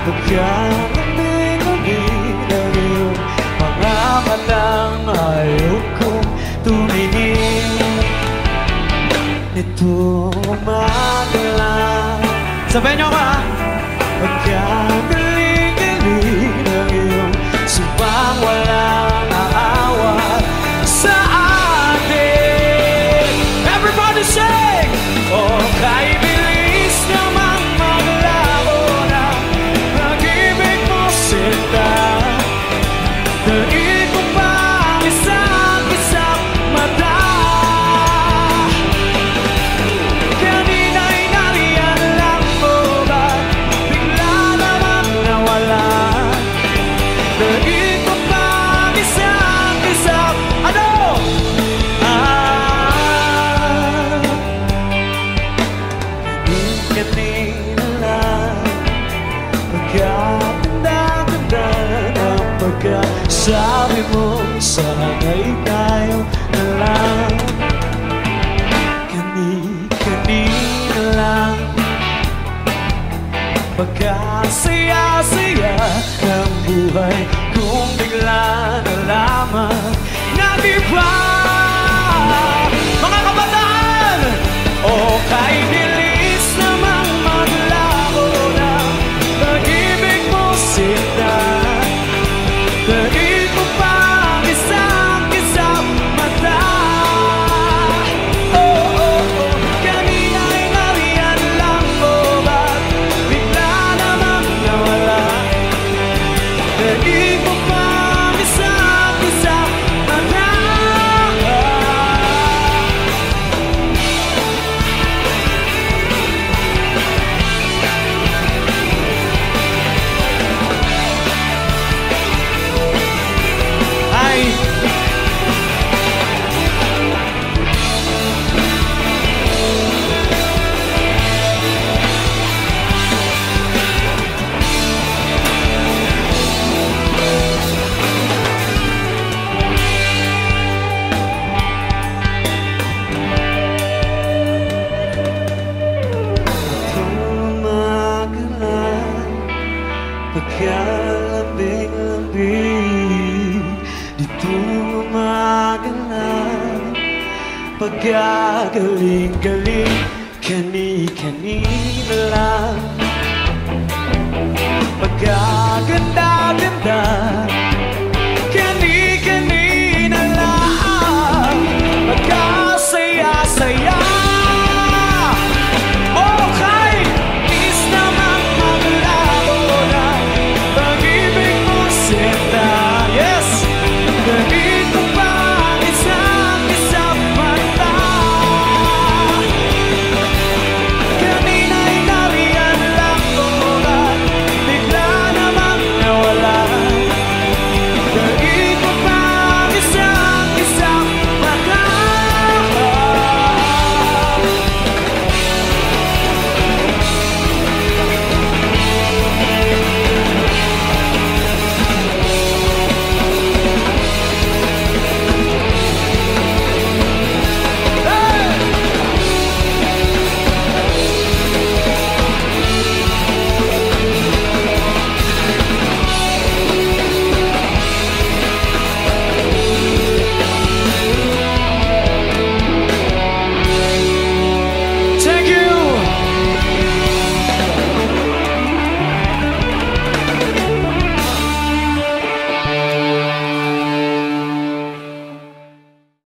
Pagkaanan din ang inaliw Mga matang ayaw kong tumingin Nitong umaga lang Sabihin nyo ba? Pagkaanan can mean a but God. Pagkagaling-galing Kani-kanina lang. Pagkaganda-ganda